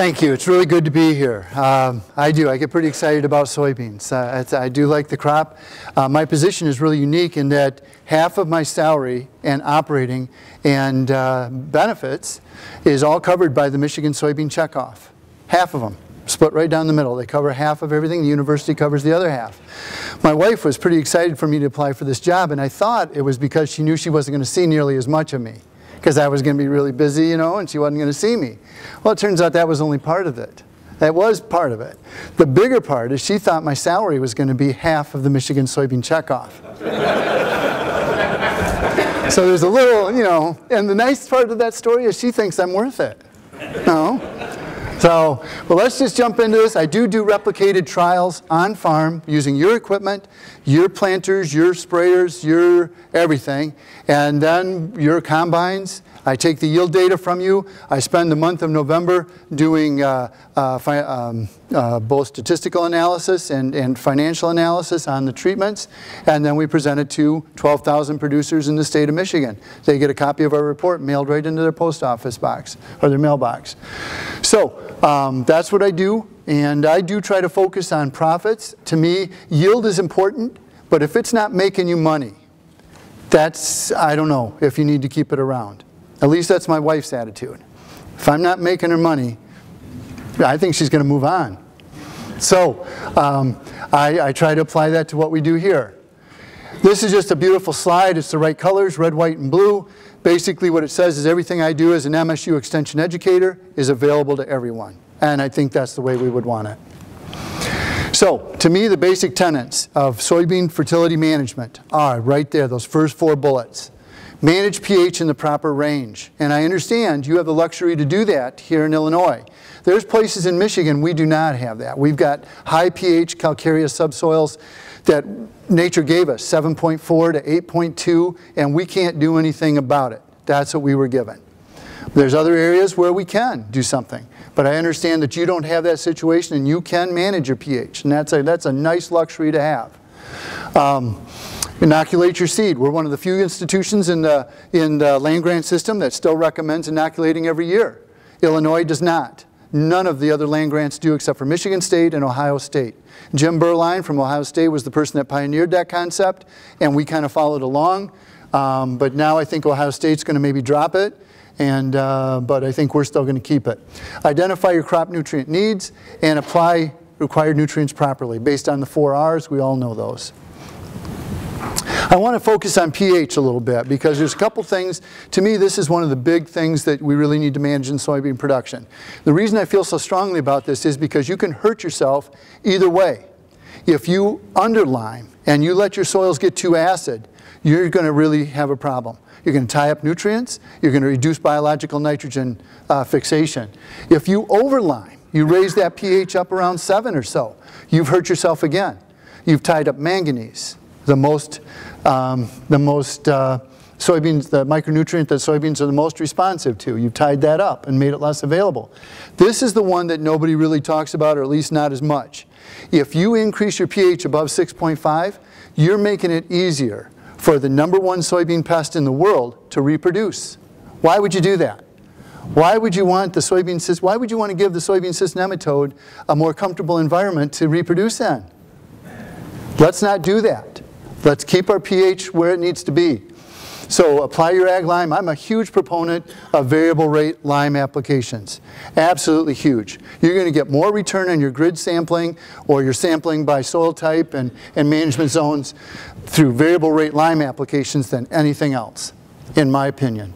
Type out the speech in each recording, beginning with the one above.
Thank you. It's really good to be here. Um, I do. I get pretty excited about soybeans. Uh, I do like the crop. Uh, my position is really unique in that half of my salary and operating and uh, benefits is all covered by the Michigan soybean checkoff. Half of them split right down the middle. They cover half of everything. The university covers the other half. My wife was pretty excited for me to apply for this job, and I thought it was because she knew she wasn't going to see nearly as much of me because I was going to be really busy, you know, and she wasn't going to see me. Well, it turns out that was only part of it. That was part of it. The bigger part is she thought my salary was going to be half of the Michigan soybean checkoff. so there's a little, you know, and the nice part of that story is she thinks I'm worth it. No? So, well, let's just jump into this. I do do replicated trials on farm using your equipment, your planters, your sprayers, your everything, and then your combines. I take the yield data from you. I spend the month of November doing uh, uh, um, uh, both statistical analysis and, and financial analysis on the treatments, and then we present it to 12,000 producers in the state of Michigan. They get a copy of our report mailed right into their post office box or their mailbox. So um, that's what I do, and I do try to focus on profits. To me, yield is important, but if it's not making you money, that's, I don't know if you need to keep it around. At least that's my wife's attitude. If I'm not making her money, I think she's going to move on. So um, I, I try to apply that to what we do here. This is just a beautiful slide. It's the right colors, red, white, and blue. Basically what it says is everything I do as an MSU extension educator is available to everyone. And I think that's the way we would want it. So, to me, the basic tenets of soybean fertility management are right there, those first four bullets. Manage pH in the proper range. And I understand you have the luxury to do that here in Illinois. There's places in Michigan we do not have that. We've got high pH calcareous subsoils that nature gave us, 7.4 to 8.2, and we can't do anything about it. That's what we were given. There's other areas where we can do something. But I understand that you don't have that situation and you can manage your pH. And that's a, that's a nice luxury to have. Um, inoculate your seed. We're one of the few institutions in the, in the land grant system that still recommends inoculating every year. Illinois does not. None of the other land grants do except for Michigan State and Ohio State. Jim Beuerlein from Ohio State was the person that pioneered that concept, and we kind of followed along. Um, but now I think Ohio State's going to maybe drop it, and, uh, but I think we're still going to keep it. Identify your crop nutrient needs and apply required nutrients properly. Based on the four R's, we all know those. I want to focus on pH a little bit because there's a couple things. To me, this is one of the big things that we really need to manage in soybean production. The reason I feel so strongly about this is because you can hurt yourself either way. If you underlime and you let your soils get too acid, you're going to really have a problem. You're going to tie up nutrients. You're going to reduce biological nitrogen uh, fixation. If you overlime, you raise that pH up around 7 or so, you've hurt yourself again. You've tied up manganese, the most, um, the most uh, soybeans, the micronutrient that soybeans are the most responsive to. You've tied that up and made it less available. This is the one that nobody really talks about, or at least not as much. If you increase your pH above 6.5, you're making it easier for the number one soybean pest in the world to reproduce. Why would you do that? Why would you want the soybean cyst, why would you want to give the soybean cyst nematode a more comfortable environment to reproduce in? Let's not do that. Let's keep our pH where it needs to be. So apply your ag lime. I'm a huge proponent of variable rate lime applications. Absolutely huge. You're going to get more return on your grid sampling or your sampling by soil type and, and management zones through variable rate lime applications than anything else, in my opinion.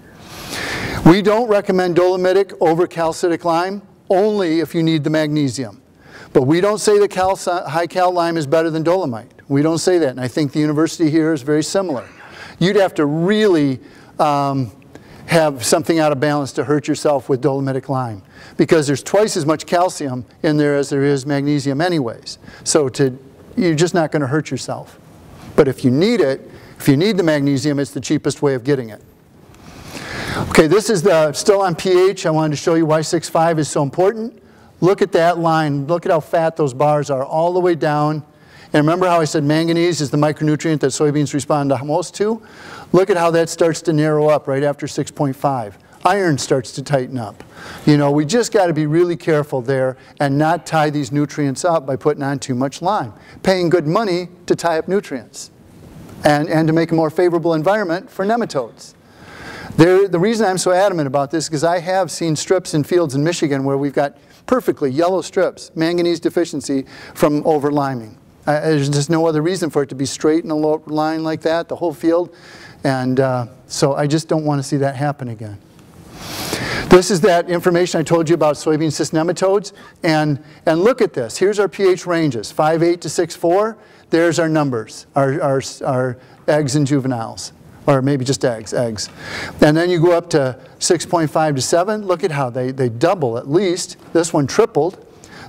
We don't recommend dolomitic over calcitic lime only if you need the magnesium. But we don't say that cal, high cal lime is better than dolomite. We don't say that, and I think the university here is very similar you'd have to really um, have something out of balance to hurt yourself with dolomitic lime because there's twice as much calcium in there as there is magnesium anyways. So to, you're just not going to hurt yourself. But if you need it, if you need the magnesium, it's the cheapest way of getting it. Okay, this is the, still on pH. I wanted to show you why 6.5 is so important. Look at that line. Look at how fat those bars are all the way down and remember how I said manganese is the micronutrient that soybeans respond to most to? Look at how that starts to narrow up right after 6.5. iron starts to tighten up. You know, we just got to be really careful there and not tie these nutrients up by putting on too much lime. Paying good money to tie up nutrients and, and to make a more favorable environment for nematodes. There, the reason I'm so adamant about this is because I have seen strips in fields in Michigan where we've got perfectly yellow strips, manganese deficiency from overliming. Uh, there's just no other reason for it to be straight in a line like that, the whole field. And uh, so I just don't want to see that happen again. This is that information I told you about soybean cyst nematodes. And, and look at this. Here's our pH ranges, 5.8 to 6.4. There's our numbers, our, our, our eggs and juveniles. Or maybe just eggs, eggs. And then you go up to 6.5 to 7. Look at how they, they double at least. This one tripled.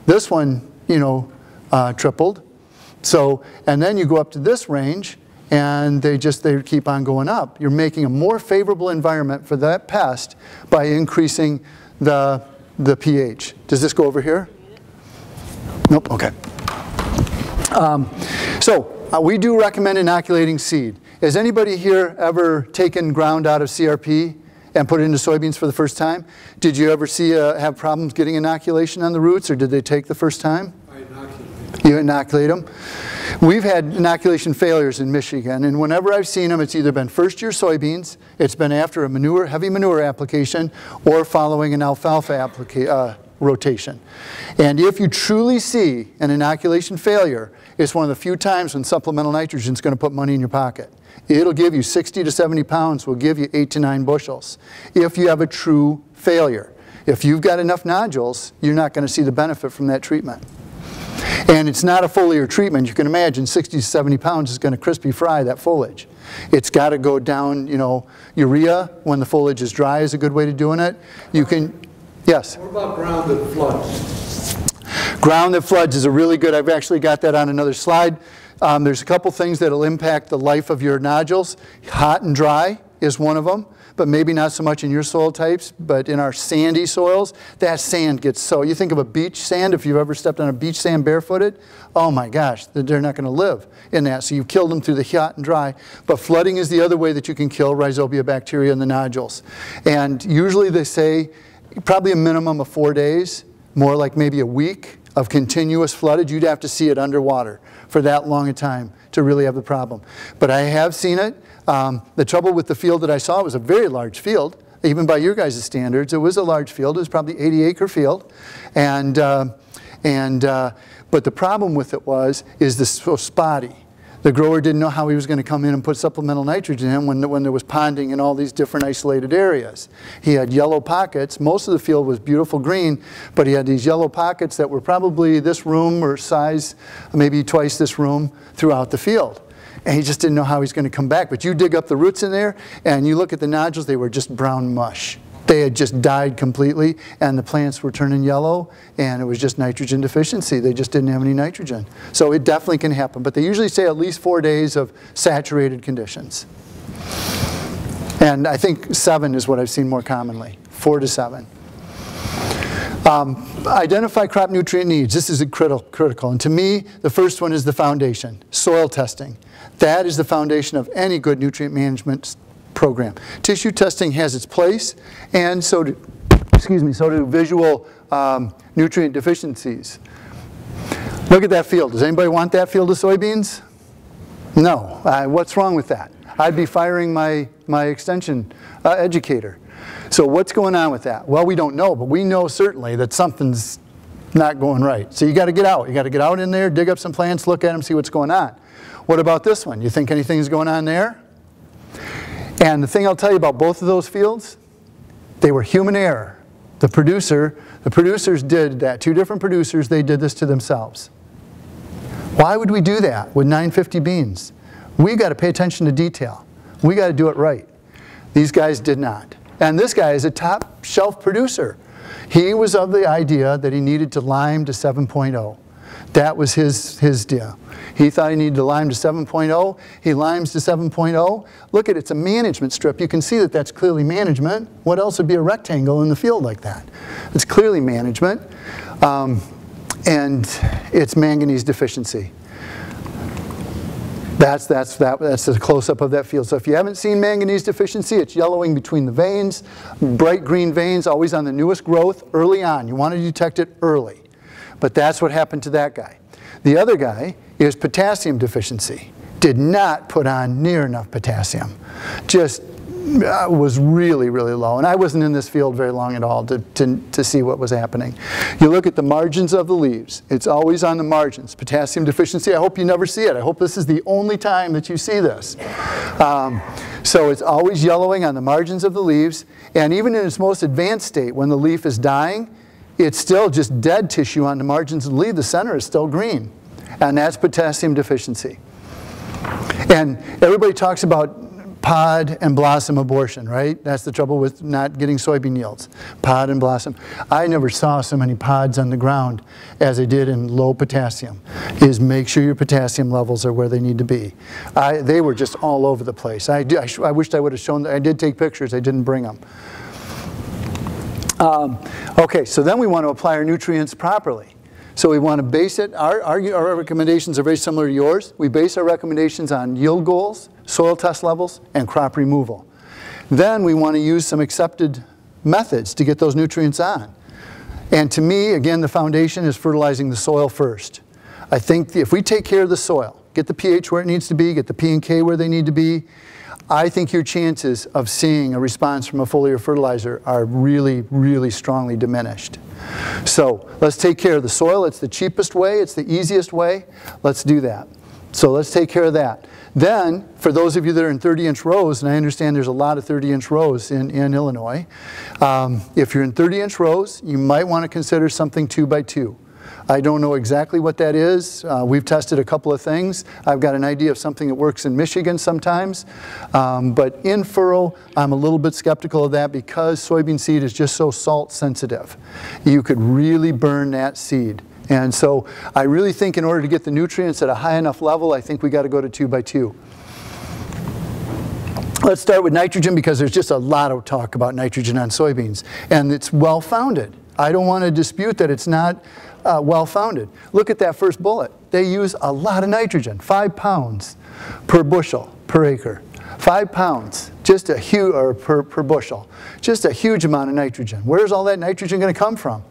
This one, you know, uh, tripled. So, and then you go up to this range, and they just they keep on going up. You're making a more favorable environment for that pest by increasing the, the pH. Does this go over here? Nope, okay. Um, so uh, we do recommend inoculating seed. Has anybody here ever taken ground out of CRP and put it into soybeans for the first time? Did you ever see uh, have problems getting inoculation on the roots or did they take the first time? You inoculate them? We've had inoculation failures in Michigan, and whenever I've seen them, it's either been first year soybeans, it's been after a manure, heavy manure application, or following an alfalfa uh, rotation. And if you truly see an inoculation failure, it's one of the few times when supplemental nitrogen is going to put money in your pocket. It'll give you 60 to 70 pounds, will give you 8 to 9 bushels if you have a true failure. If you've got enough nodules, you're not going to see the benefit from that treatment. And it's not a foliar treatment. You can imagine 60 to 70 pounds is going to crispy fry that foliage. It's got to go down, you know, urea when the foliage is dry is a good way to doing it. You can, yes? What about ground that floods? Ground that floods is a really good, I've actually got that on another slide. Um, there's a couple things that will impact the life of your nodules. Hot and dry is one of them but maybe not so much in your soil types, but in our sandy soils, that sand gets so, you think of a beach sand, if you've ever stepped on a beach sand barefooted, oh my gosh, they're not going to live in that. So you've killed them through the hot and dry. But flooding is the other way that you can kill rhizobia bacteria in the nodules. And usually they say probably a minimum of four days, more like maybe a week of continuous flooded. You'd have to see it underwater for that long a time to really have the problem. But I have seen it. Um, the trouble with the field that I saw was a very large field, even by your guys' standards. It was a large field. It was probably 80 acre field. And, uh, and, uh, but the problem with it was, is this so spotty. The grower didn't know how he was going to come in and put supplemental nitrogen in when, when there was ponding in all these different isolated areas. He had yellow pockets. Most of the field was beautiful green, but he had these yellow pockets that were probably this room or size, maybe twice this room throughout the field and he just didn't know how he's going to come back. But you dig up the roots in there, and you look at the nodules, they were just brown mush. They had just died completely, and the plants were turning yellow, and it was just nitrogen deficiency. They just didn't have any nitrogen. So it definitely can happen, but they usually say at least four days of saturated conditions. And I think seven is what I've seen more commonly, four to seven. Um, identify crop nutrient needs. This is critical, critical. And to me, the first one is the foundation, soil testing. That is the foundation of any good nutrient management program. Tissue testing has its place, and so do, excuse me, so do visual um, nutrient deficiencies. Look at that field. Does anybody want that field of soybeans? No. Uh, what's wrong with that? I'd be firing my, my extension uh, educator. So what's going on with that? Well, we don't know, but we know certainly that something's not going right. So you got to get out. You got to get out in there, dig up some plants, look at them, see what's going on. What about this one? You think anything's going on there? And the thing I'll tell you about both of those fields, they were human error. The producer, the producers did that. Two different producers, they did this to themselves. Why would we do that with 950 beans? We got to pay attention to detail. We got to do it right. These guys did not. And this guy is a top shelf producer. He was of the idea that he needed to lime to 7.0. That was his, his deal. He thought he needed to lime to 7.0. He limes to 7.0. Look at it, it's a management strip. You can see that that's clearly management. What else would be a rectangle in the field like that? It's clearly management. Um, and it's manganese deficiency. That's, that's, that, that's a close-up of that field. So if you haven't seen manganese deficiency, it's yellowing between the veins, bright green veins, always on the newest growth, early on. You want to detect it early. But that's what happened to that guy. The other guy is potassium deficiency. Did not put on near enough potassium. Just was really, really low. And I wasn't in this field very long at all to, to, to, see what was happening. You look at the margins of the leaves. It's always on the margins. Potassium deficiency, I hope you never see it. I hope this is the only time that you see this. Um, so it's always yellowing on the margins of the leaves. And even in its most advanced state, when the leaf is dying, it's still just dead tissue on the margins of the leaf. The center is still green. And that's potassium deficiency. And everybody talks about pod and blossom abortion, right? That's the trouble with not getting soybean yields, pod and blossom. I never saw so many pods on the ground as I did in low potassium, is make sure your potassium levels are where they need to be. I, they were just all over the place. I, I, I wished I would have shown, I did take pictures, I didn't bring them. Um, okay, so then we want to apply our nutrients properly. So we want to base it, our, our, our, recommendations are very similar to yours. We base our recommendations on yield goals, soil test levels, and crop removal. Then we want to use some accepted methods to get those nutrients on. And to me, again, the foundation is fertilizing the soil first. I think if we take care of the soil, get the pH where it needs to be, get the P and K where they need to be, I think your chances of seeing a response from a foliar fertilizer are really, really strongly diminished. So let's take care of the soil. It's the cheapest way. It's the easiest way. Let's do that. So let's take care of that. Then, for those of you that are in 30-inch rows, and I understand there's a lot of 30-inch rows in, in Illinois, um, if you're in 30-inch rows, you might want to consider something 2 by 2. I don't know exactly what that is. Uh, we've tested a couple of things. I've got an idea of something that works in Michigan sometimes. Um, but in furrow, I'm a little bit skeptical of that because soybean seed is just so salt sensitive. You could really burn that seed. And so I really think in order to get the nutrients at a high enough level, I think we got to go to two by two. Let's start with nitrogen because there's just a lot of talk about nitrogen on soybeans. And it's well founded. I don't want to dispute that it's not uh, well-founded. Look at that first bullet. They use a lot of nitrogen, five pounds per bushel per acre. Five pounds, just a huge, or per, per bushel, just a huge amount of nitrogen. Where's all that nitrogen going to come from?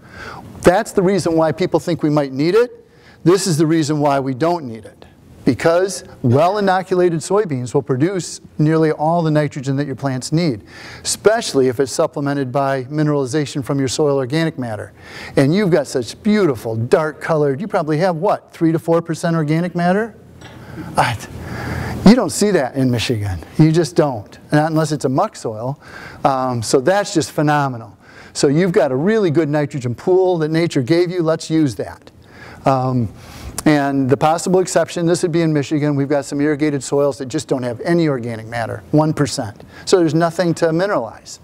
That's the reason why people think we might need it. This is the reason why we don't need it because well-inoculated soybeans will produce nearly all the nitrogen that your plants need, especially if it's supplemented by mineralization from your soil organic matter. And you've got such beautiful, dark colored, you probably have what, 3 to 4% organic matter? You don't see that in Michigan. You just don't, not unless it's a muck soil. Um, so that's just phenomenal. So you've got a really good nitrogen pool that nature gave you. Let's use that. Um, and the possible exception, this would be in Michigan, we've got some irrigated soils that just don't have any organic matter, 1%. So there's nothing to mineralize.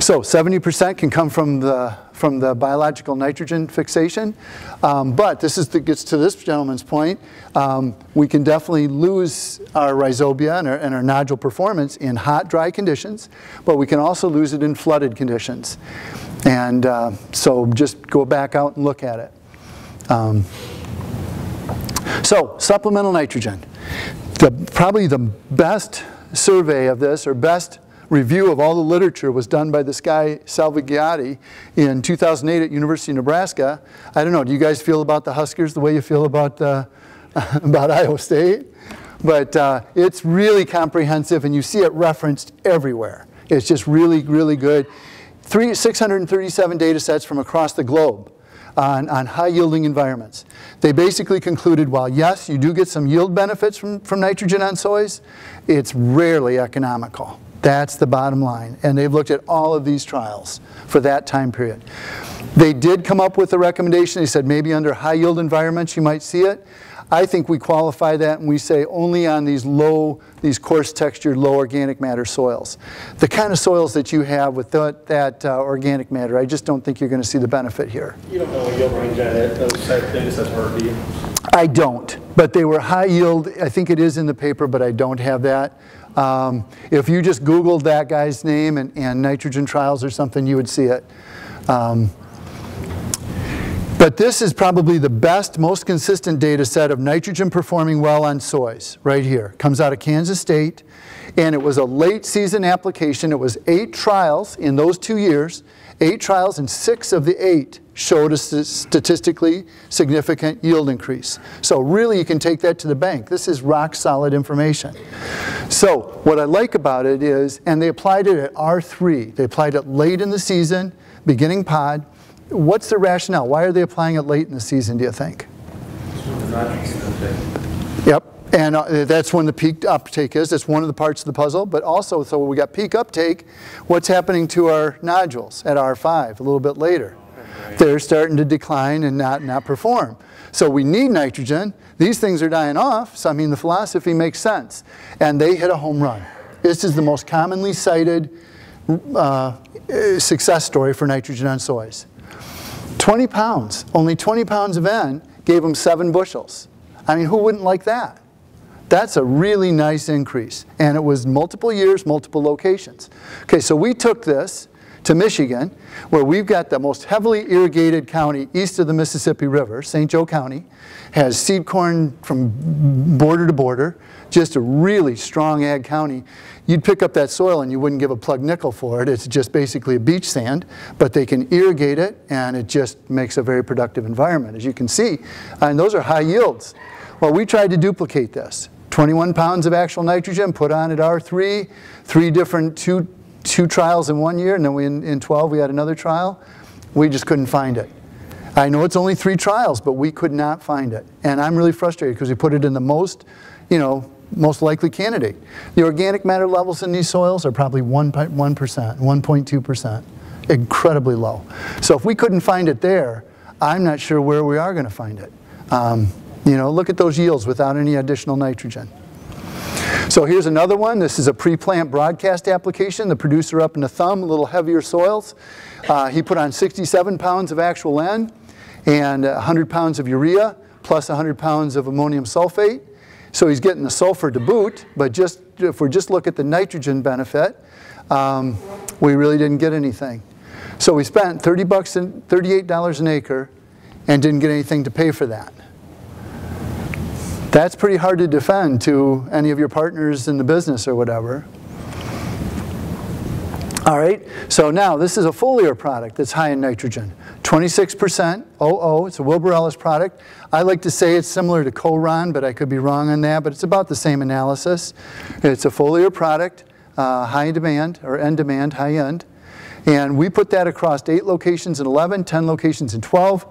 So 70% can come from the, from the biological nitrogen fixation. Um, but this is the, gets to this gentleman's point. Um, we can definitely lose our rhizobia and our, and our, nodule performance in hot, dry conditions, but we can also lose it in flooded conditions. And uh, so just go back out and look at it. Um, so, supplemental nitrogen. The, probably the best survey of this, or best review of all the literature was done by this guy, Salvagiotti, in 2008 at University of Nebraska. I don't know, do you guys feel about the Huskers the way you feel about, uh, about Iowa State? But uh, it's really comprehensive, and you see it referenced everywhere. It's just really, really good. Three, 637 data sets from across the globe on, on high yielding environments. They basically concluded while yes, you do get some yield benefits from, from nitrogen on soys, it's rarely economical. That's the bottom line. And they've looked at all of these trials for that time period. They did come up with a recommendation. They said maybe under high yield environments you might see it. I think we qualify that and we say only on these low, these coarse textured, low organic matter soils. The kind of soils that you have with that, that uh, organic matter, I just don't think you're going to see the benefit here. You don't know what yield range that is, those type things that's hard to you? I don't, but they were high yield. I think it is in the paper, but I don't have that. Um, if you just Googled that guy's name and, and, nitrogen trials or something, you would see it. Um, But this is probably the best, most consistent data set of nitrogen performing well on soys, right here. Comes out of Kansas State, and it was a late season application. It was eight trials in those two years, eight trials, and six of the eight showed a statistically significant yield increase. So really you can take that to the bank. This is rock solid information. So what I like about it is, and they applied it at R3. They applied it late in the season, beginning pod. What's the rationale? Why are they applying it late in the season, do you think? Yep, and uh, that's when the peak uptake is. That's one of the parts of the puzzle. But also, so we got peak uptake, what's happening to our nodules at R5 a little bit later? They're starting to decline and not, not perform. So we need nitrogen. These things are dying off. So I mean, the philosophy makes sense. And they hit a home run. This is the most commonly cited uh, success story for nitrogen on soys. 20 pounds, only 20 pounds of N gave them seven bushels. I mean, who wouldn't like that? That's a really nice increase. And it was multiple years, multiple locations. Okay, so we took this to Michigan, where we've got the most heavily irrigated county east of the Mississippi River, St. Joe County, has seed corn from border to border, just a really strong ag county. You'd pick up that soil and you wouldn't give a plug nickel for it. It's just basically a beach sand, but they can irrigate it and it just makes a very productive environment, as you can see. And those are high yields. Well, we tried to duplicate this. 21 pounds of actual nitrogen put on at R3, three different, two, two trials in one year, and then we, in, in 12 we had another trial. We just couldn't find it. I know it's only three trials, but we could not find it. And I'm really frustrated because we put it in the most, you know, most likely candidate. The organic matter levels in these soils are probably 1%, 1.2%, incredibly low. So if we couldn't find it there, I'm not sure where we are going to find it. Um, you know, look at those yields without any additional nitrogen. So here's another one. This is a pre-plant broadcast application. The producer up in the thumb, a little heavier soils. Uh, he put on 67 pounds of actual N and 100 pounds of urea plus 100 pounds of ammonium sulfate. So he's getting the sulfur to boot, but just if we just look at the nitrogen benefit, um, we really didn't get anything. So we spent 30 bucks and $38 an acre and didn't get anything to pay for that. That's pretty hard to defend to any of your partners in the business or whatever. All right, so now this is a foliar product that's high in nitrogen. 26% OO, it's a Wilbur Ellis product. I like to say it's similar to Coron, but I could be wrong on that, but it's about the same analysis. It's a foliar product, uh, high demand, or end demand, high end. And we put that across 8 locations in 11, 10 locations in 12.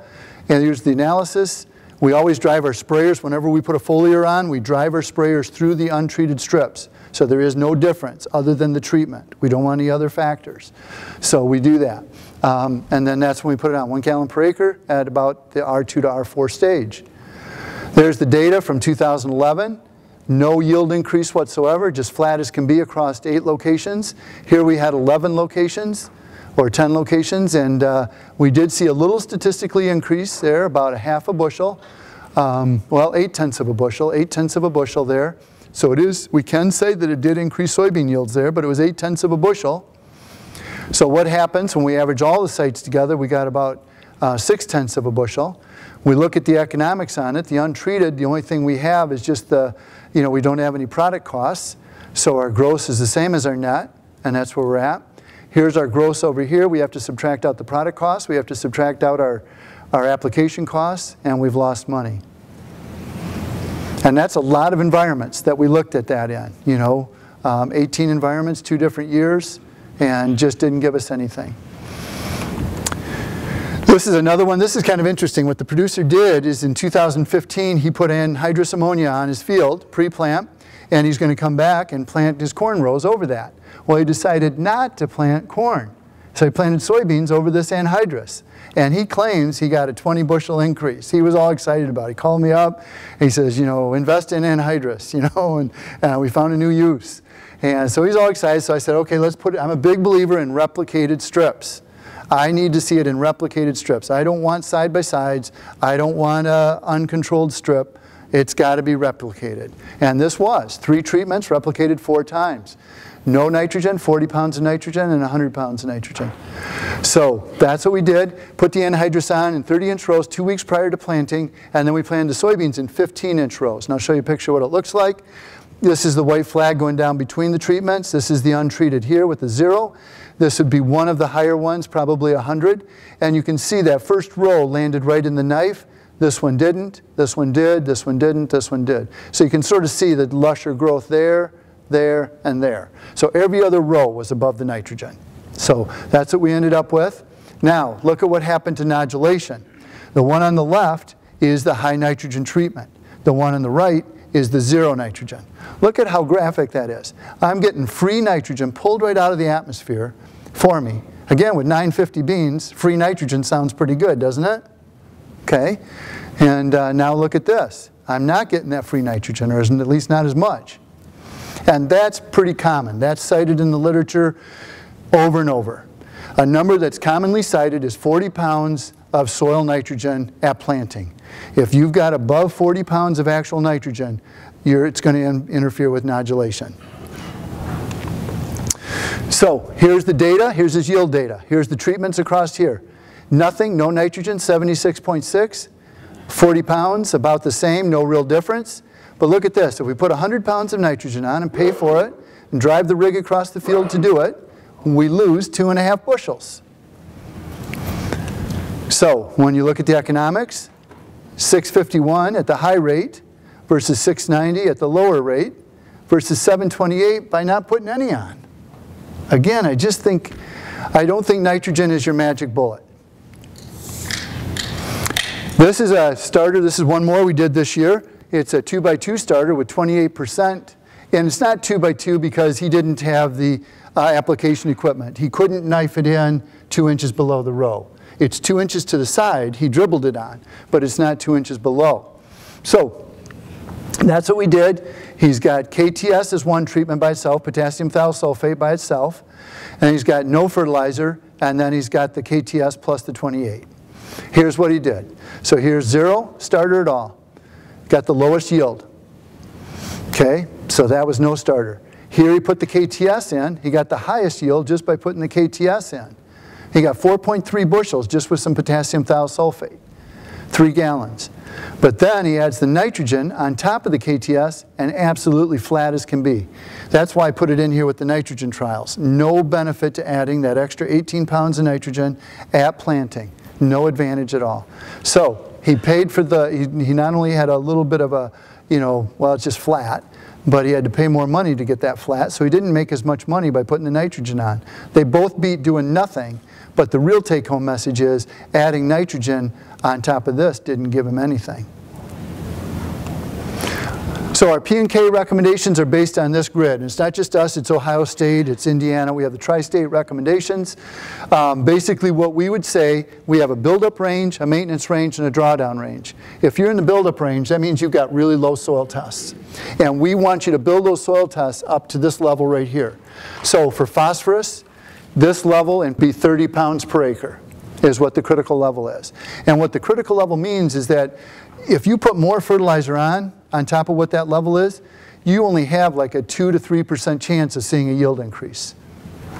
And here's the analysis. We always drive our sprayers, whenever we put a foliar on, we drive our sprayers through the untreated strips. So there is no difference other than the treatment. We don't want any other factors. So we do that. Um, and then that's when we put it on, one gallon per acre at about the R2 to R4 stage. There's the data from 2011. No yield increase whatsoever, just flat as can be across eight locations. Here we had 11 locations or 10 locations, and uh, we did see a little statistically increase there, about a half a bushel. Um, well, eight tenths of a bushel, eight tenths of a bushel there. So it is, we can say that it did increase soybean yields there, but it was eight tenths of a bushel. So what happens when we average all the sites together, we got about uh, six tenths of a bushel. We look at the economics on it, the untreated, the only thing we have is just the, you know, we don't have any product costs. So our gross is the same as our net, and that's where we're at. Here's our gross over here. We have to subtract out the product costs. We have to subtract out our, our application costs, and we've lost money. And that's a lot of environments that we looked at that in. You know, um, 18 environments, two different years, and just didn't give us anything. This is another one. This is kind of interesting. What the producer did is in 2015, he put anhydrous ammonia on his field, pre-plant, and he's going to come back and plant his corn rows over that. Well, he decided not to plant corn. So he planted soybeans over this anhydrous. And he claims he got a 20 bushel increase. He was all excited about it. He called me up. He says, you know, invest in anhydrous, you know, and uh, we found a new use. And so he's all excited. So I said, okay, let's put it. I'm a big believer in replicated strips. I need to see it in replicated strips. I don't want side by sides. I don't want an uncontrolled strip. It's got to be replicated. And this was three treatments replicated four times. no nitrogen, 40 pounds of nitrogen, and 100 pounds of nitrogen. So that's what we did. Put the anhydrous on in 30-inch rows two weeks prior to planting, and then we planted the soybeans in 15-inch rows. And I'll show you a picture of what it looks like. This is the white flag going down between the treatments. This is the untreated here with the zero. This would be one of the higher ones, probably 100. And you can see that first row landed right in the knife. This one didn't, this one did, this one didn't, this one did. So you can sort of see the lusher growth there, there, and there. So every other row was above the nitrogen. So that's what we ended up with. Now, look at what happened to nodulation. The one on the left is the high nitrogen treatment. The one on the right is the zero nitrogen. Look at how graphic that is. I'm getting free nitrogen pulled right out of the atmosphere for me. Again, with 950 beans, free nitrogen sounds pretty good, doesn't it? Okay, and uh, now look at this. I'm not getting that free nitrogen, or isn't at least not as much. And that's pretty common. That's cited in the literature over and over. A number that's commonly cited is 40 pounds of soil nitrogen at planting. If you've got above 40 pounds of actual nitrogen, it's going to in interfere with nodulation. So here's the data, here's his yield data. Here's the treatments across here. Nothing, no nitrogen, 76.6. 40 pounds, about the same, no real difference. But look at this, if we put 100 pounds of nitrogen on and pay for it, and drive the rig across the field to do it, we lose two and a half bushels. So when you look at the economics, 651 at the high rate versus 690 at the lower rate versus 728 by not putting any on. Again, I just think, I don't think nitrogen is your magic bullet. This is a starter, this is one more we did this year. It's a 2 by 2 starter with 28%. And it's not 2 by 2 because he didn't have the uh, application equipment. He couldn't knife it in two inches below the row. It's two inches to the side, he dribbled it on, but it's not two inches below. So that's what we did. He's got KTS as one treatment by itself, potassium thiosulfate by itself, and he's got no fertilizer, and then he's got the KTS plus the 28. Here's what he did. So here's zero, starter at all. Got the lowest yield. Okay, so that was no starter. Here he put the KTS in. He got the highest yield just by putting the KTS in. He got 4.3 bushels just with some potassium thiosulfate, three gallons. But then he adds the nitrogen on top of the KTS and absolutely flat as can be. That's why I put it in here with the nitrogen trials. No benefit to adding that extra 18 pounds of nitrogen at planting. No advantage at all. So he paid for the, he, he not only had a little bit of a, you know, well, it's just flat, but he had to pay more money to get that flat, so he didn't make as much money by putting the nitrogen on. They both beat doing nothing, but the real take-home message is adding nitrogen on top of this didn't give him anything. So our P&K recommendations are based on this grid. And it's not just us, it's Ohio State, it's Indiana. We have the tri-state recommendations. Um, basically what we would say, we have a buildup range, a maintenance range, and a drawdown range. If you're in the buildup range, that means you've got really low soil tests. And we want you to build those soil tests up to this level right here. So for phosphorus, this level and be 30 pounds per acre is what the critical level is. And what the critical level means is that if you put more fertilizer on, on top of what that level is, you only have like a 2 to 3% chance of seeing a yield increase.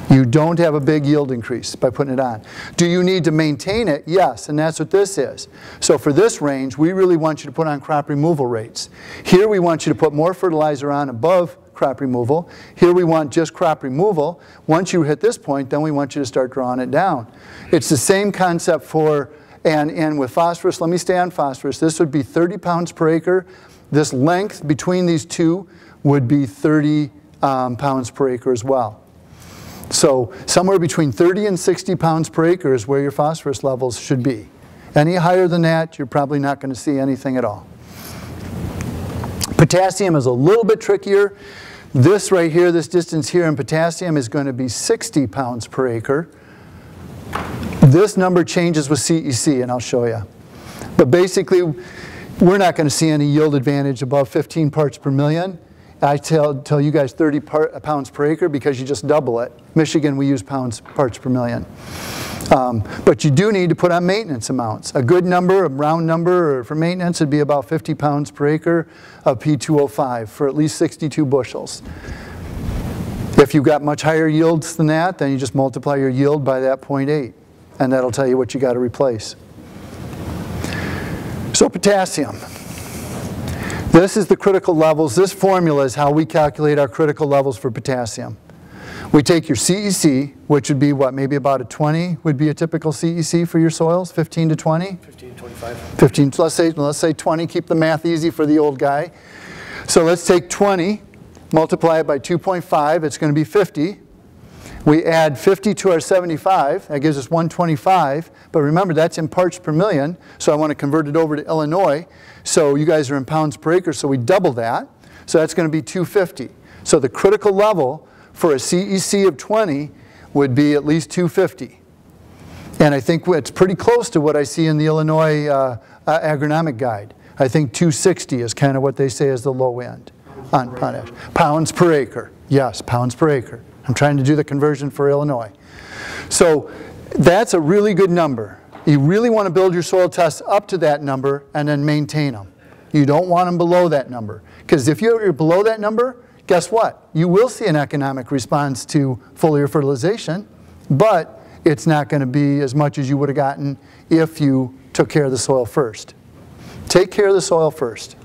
You don't have a big yield increase by putting it on. Do you need to maintain it? Yes, and that's what this is. So for this range, we really want you to put on crop removal rates. Here we want you to put more fertilizer on above crop removal. Here we want just crop removal. Once you hit this point, then we want you to start drawing it down. It's the same concept for, and, and with phosphorus, let me stay on phosphorus. This would be 30 pounds per acre this length between these two would be 30 um, pounds per acre as well. So somewhere between 30 and 60 pounds per acre is where your phosphorus levels should be. Any higher than that, you're probably not going to see anything at all. Potassium is a little bit trickier. This right here, this distance here in potassium is going to be 60 pounds per acre. This number changes with CEC, and I'll show you. But basically, we're not going to see any yield advantage above 15 parts per million. I tell, tell you guys 30 part, pounds per acre because you just double it. Michigan, we use pounds parts per million. Um, but you do need to put on maintenance amounts. A good number, a round number for maintenance would be about 50 pounds per acre of P2O5 for at least 62 bushels. If you've got much higher yields than that, then you just multiply your yield by that 0.8, and that'll tell you what you got to replace. So potassium. This is the critical levels. This formula is how we calculate our critical levels for potassium. We take your CEC, which would be what, maybe about a 20 would be a typical CEC for your soils, 15 to 20? 15, to 25. 15, let's say, let's say 20, keep the math easy for the old guy. So let's take 20, multiply it by 2.5, it's going to be 50. We add 50 to our 75, that gives us 125, but remember that's in parts per million, so I want to convert it over to Illinois. So you guys are in pounds per acre, so we double that. So that's going to be 250. So the critical level for a CEC of 20 would be at least 250. And I think it's pretty close to what I see in the Illinois uh, uh, agronomic guide. I think 260 is kind of what they say is the low end on. Pounds per acre. Yes, pounds per acre. I'm trying to do the conversion for Illinois. So that's a really good number. You really want to build your soil tests up to that number and then maintain them. You don't want them below that number. Because if you're below that number, guess what? You will see an economic response to foliar fertilization, but it's not going to be as much as you would have gotten if you took care of the soil first. Take care of the soil first.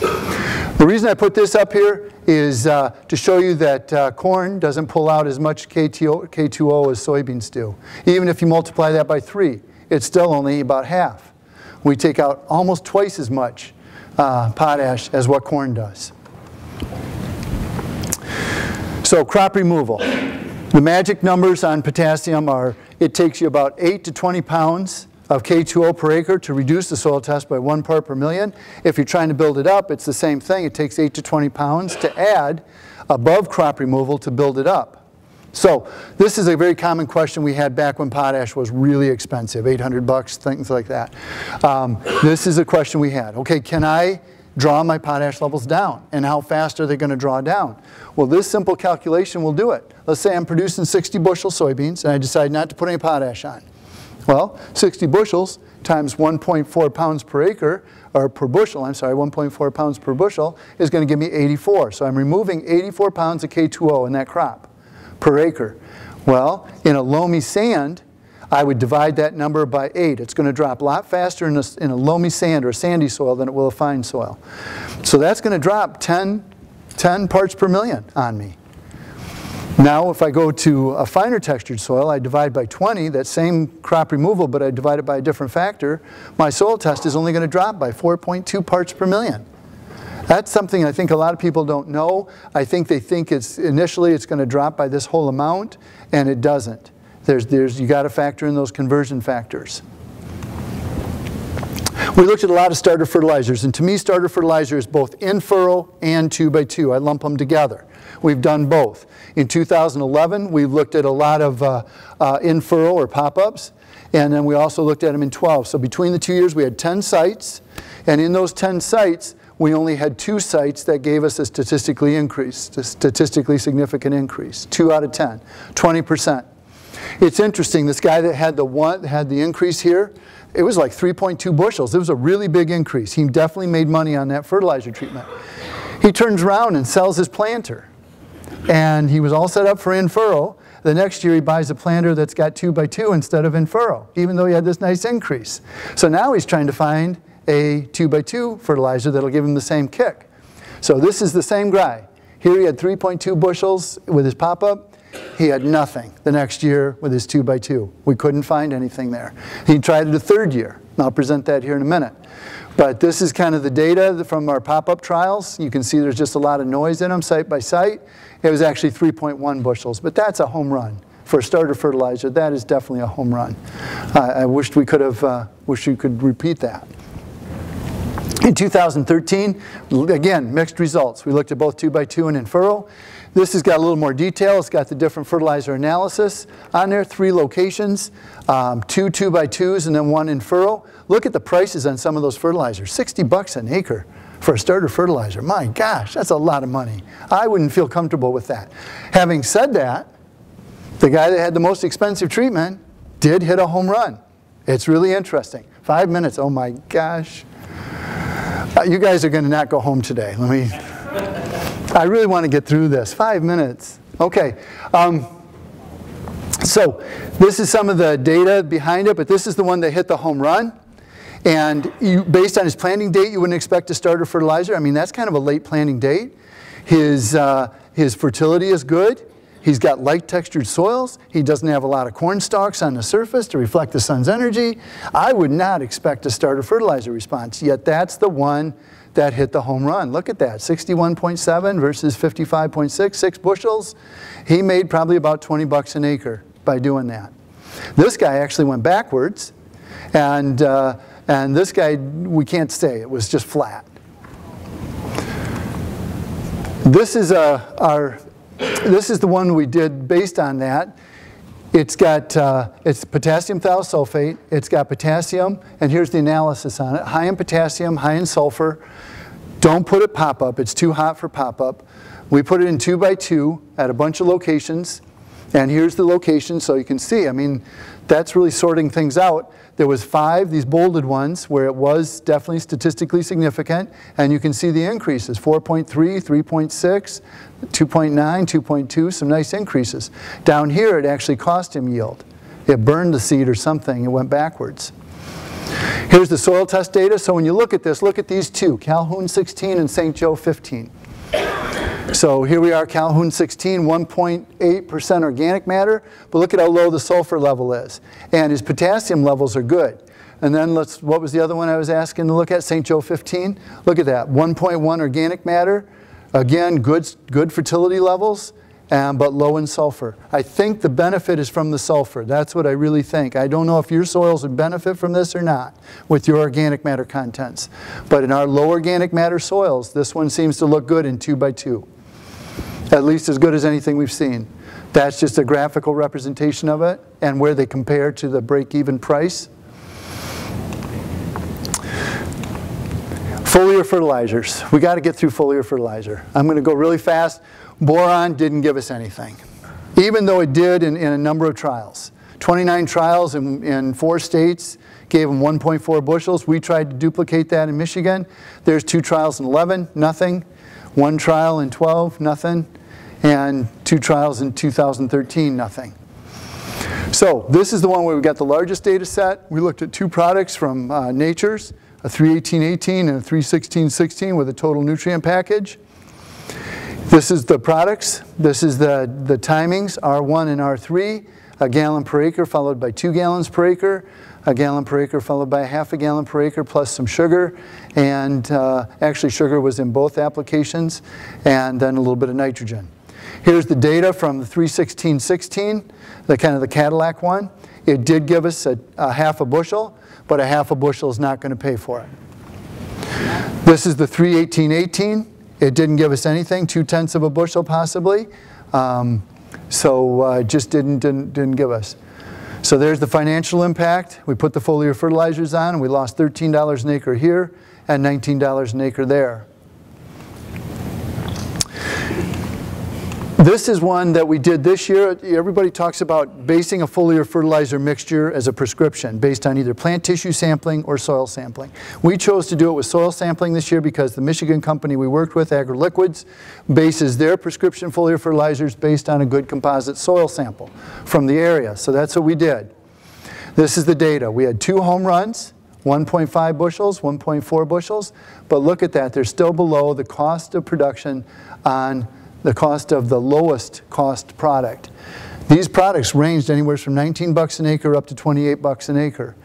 The reason I put this up here is uh, to show you that uh, corn doesn't pull out as much K2O, K2O as soybeans do. Even if you multiply that by three, it's still only about half. We take out almost twice as much uh, potash as what corn does. So crop removal. The magic numbers on potassium are it takes you about 8 to 20 pounds of K2O per acre to reduce the soil test by one part per million. If you're trying to build it up, it's the same thing. It takes 8 to 20 pounds to add above crop removal to build it up. So this is a very common question we had back when potash was really expensive, 800 bucks, things like that. Um, this is a question we had. Okay, can I draw my potash levels down. And how fast are they going to draw down? Well, this simple calculation will do it. Let's say I'm producing 60 bushel soybeans and I decide not to put any potash on. Well, 60 bushels times 1.4 pounds per acre, or per bushel, I'm sorry, 1.4 pounds per bushel, is going to give me 84. So I'm removing 84 pounds of K2O in that crop per acre. Well, in a loamy sand, I would divide that number by 8. It's going to drop a lot faster in a, in a loamy sand or sandy soil than it will a fine soil. So that's going to drop 10, 10 parts per million on me. Now if I go to a finer textured soil, I divide by 20, that same crop removal, but I divide it by a different factor, my soil test is only going to drop by 4.2 parts per million. That's something I think a lot of people don't know. I think they think it's initially it's going to drop by this whole amount, and it doesn't. There's, there's, you got to factor in those conversion factors. We looked at a lot of starter fertilizers, and to me starter fertilizer is both in furrow and 2 by 2 I lump them together. We've done both. In 2011, we looked at a lot of uh, uh, or pop-ups, and then we also looked at them in 12. So between the two years, we had 10 sites, and in those 10 sites, we only had two sites that gave us a statistically increase, a statistically significant increase, two out of 10, 20 percent. It's interesting, this guy that had the one had the increase here, it was like 3.2 bushels. It was a really big increase. He definitely made money on that fertilizer treatment. He turns around and sells his planter. And he was all set up for in furrow. The next year he buys a planter that's got two by two instead of in furrow, even though he had this nice increase. So now he's trying to find a two by two fertilizer that'll give him the same kick. So this is the same guy. Here he had 3.2 bushels with his pop-up. He had nothing the next year with his 2 by 2 We couldn't find anything there. He tried it a third year. I'll present that here in a minute. But this is kind of the data from our pop-up trials. You can see there's just a lot of noise in them site by site. It was actually 3.1 bushels, but that's a home run. For starter fertilizer, that is definitely a home run. Uh, I wished we could have, uh, wish we could repeat that. In 2013, again, mixed results. We looked at both 2 by 2 and in furrow. This has got a little more detail. It's got the different fertilizer analysis on there, three locations, um, two two by twos and then one in furrow. Look at the prices on some of those fertilizers, 60 bucks an acre for a starter fertilizer. My gosh, that's a lot of money. I wouldn't feel comfortable with that. Having said that, the guy that had the most expensive treatment did hit a home run. It's really interesting. Five minutes, oh my gosh. Uh, you guys are going to not go home today. Let me I really want to get through this. Five minutes. Okay. Um, so this is some of the data behind it, but this is the one that hit the home run. And you, based on his planting date, you wouldn't expect to start a fertilizer. I mean, that's kind of a late planting date. His, uh, his fertility is good. He's got light textured soils. He doesn't have a lot of corn stalks on the surface to reflect the sun's energy. I would not expect a fertilizer response, yet that's the one that hit the home run. Look at that, 61.7 versus 55.6, six bushels. He made probably about 20 bucks an acre by doing that. This guy actually went backwards, and, uh, and this guy, we can't say, it was just flat. This is uh, our, this is the one we did based on that. It's got uh, it's potassium thiosulfate, it's got potassium, and here's the analysis on it. High in potassium, high in sulfur. Don't put it pop-up, it's too hot for pop-up. We put it in two by two at a bunch of locations, and here's the location so you can see. I mean, that's really sorting things out. There was five, these bolded ones, where it was definitely statistically significant, and you can see the increases, 4.3, 3.6, 2.9, 2.2, some nice increases. Down here, it actually cost him yield. It burned the seed or something, it went backwards. Here's the soil test data. So when you look at this, look at these two, Calhoun 16 and St. Joe 15. So here we are, Calhoun 16, 1.8% organic matter, but look at how low the sulfur level is. And his potassium levels are good. And then let's, what was the other one I was asking to look at? St. Joe 15? Look at that, 1.1 organic matter. Again, good, good fertility levels, um, but low in sulfur. I think the benefit is from the sulfur. That's what I really think. I don't know if your soils would benefit from this or not with your organic matter contents. But in our low organic matter soils, this one seems to look good in two by two at least as good as anything we've seen. That's just a graphical representation of it and where they compare to the break-even price. Foliar fertilizers. We got to get through foliar fertilizer. I'm going to go really fast. Boron didn't give us anything, even though it did in, in a number of trials. 29 trials in, in four states gave them 1.4 bushels. We tried to duplicate that in Michigan. There's two trials in 11, nothing. One trial in 12, nothing and two trials in 2013, nothing. So this is the one where we got the largest data set. We looked at two products from uh, Nachurs, a 318-18 and a 316-16 with a total nutrient package. This is the products. This is the, the timings, R1 and R3, a gallon per acre followed by two gallons per acre, a gallon per acre followed by a half a gallon per acre plus some sugar. And uh, actually sugar was in both applications and then a little bit of nitrogen. Here's the data from the 316-16, the kind of the Cadillac one. It did give us a, a half a bushel, but a half a bushel is not going to pay for it. This is the 318-18. It didn't give us anything, two-tenths of a bushel possibly. Um, so uh, just didn't, didn't, didn't give us. So there's the financial impact. We put the foliar fertilizers on and we lost $13 an acre here and $19 an acre there. This is one that we did this year. Everybody talks about basing a foliar fertilizer mixture as a prescription based on either plant tissue sampling or soil sampling. We chose to do it with soil sampling this year because the Michigan company we worked with, AgriLiquids, bases their prescription foliar fertilizers based on a good composite soil sample from the area. So that's what we did. This is the data. We had two home runs, 1.5 bushels, 1.4 bushels, but look at that. They're still below the cost of production on the cost of the lowest cost product. These products ranged anywhere from 19 bucks an acre up to 28 bucks an acre.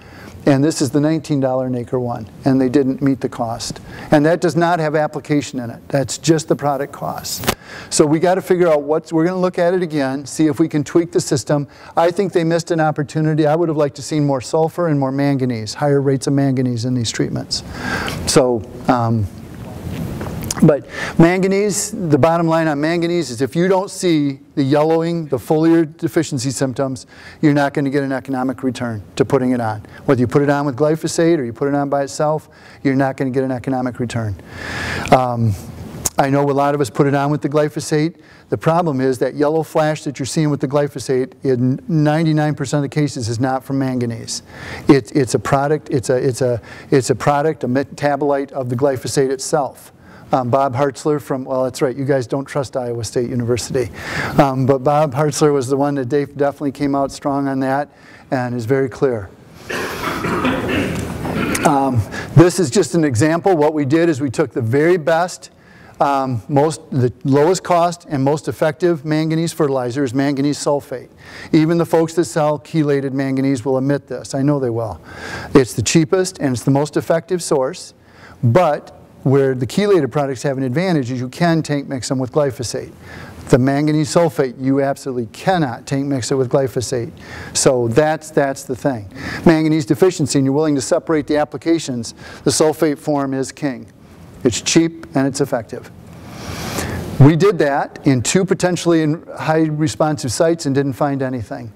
And this is the $19 an acre one, and they didn't meet the cost. And that does not have application in it. That's just the product cost. So we got to figure out what, we're going to look at it again, see if we can tweak the system. I think they missed an opportunity. I would have liked to seen more sulfur and more manganese, higher rates of manganese in these treatments. So, um, but manganese, the bottom line on manganese is if you don't see the yellowing, the foliar deficiency symptoms, you're not going to get an economic return to putting it on. Whether you put it on with glyphosate or you put it on by itself, you're not going to get an economic return. Um, I know a lot of us put it on with the glyphosate. The problem is that yellow flash that you're seeing with the glyphosate in 99% of the cases is not from manganese. It, it's a product, it's a, it's, a, it's a product, a metabolite of the glyphosate itself Um, Bob Hartzler from, well, that's right, you guys don't trust Iowa State University. Um, but Bob Hartzler was the one that definitely came out strong on that and is very clear. Um, this is just an example. What we did is we took the very best, um, most, the lowest cost and most effective manganese fertilizer is manganese sulfate. Even the folks that sell chelated manganese will admit this. I know they will. It's the cheapest and it's the most effective source, but where the chelated products have an advantage is you can tank mix them with glyphosate. The manganese sulfate, you absolutely cannot tank mix it with glyphosate. So that's, that's the thing. Manganese deficiency, and you're willing to separate the applications, the sulfate form is king. It's cheap and it's effective. We did that in two potentially high responsive sites and didn't find anything.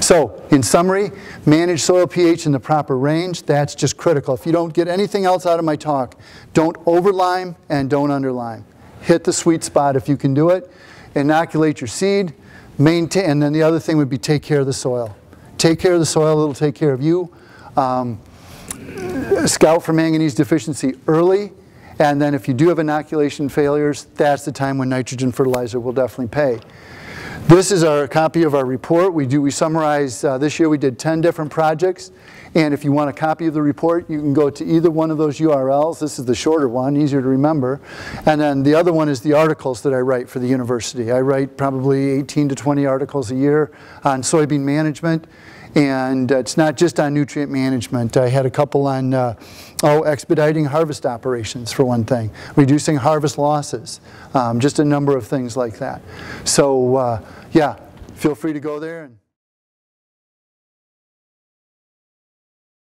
So, in summary, manage soil pH in the proper range. That's just critical. If you don't get anything else out of my talk, don't overlime and don't underlime hit the sweet spot if you can do it. Inoculate your seed, maintain, and then the other thing would be take care of the soil. Take care of the soil, it'll take care of you. Um, scout for manganese deficiency early, and then if you do have inoculation failures, that's the time when nitrogen fertilizer will definitely pay. This is our copy of our report. We do we summarize uh, this year we did 10 different projects. And if you want a copy of the report, you can go to either one of those URLs. This is the shorter one, easier to remember. And then the other one is the articles that I write for the university. I write probably 18 to 20 articles a year on soybean management. And it's not just on nutrient management. I had a couple on, uh, oh, expediting harvest operations for one thing, reducing harvest losses, um, just a number of things like that. So, uh, yeah, feel free to go there. And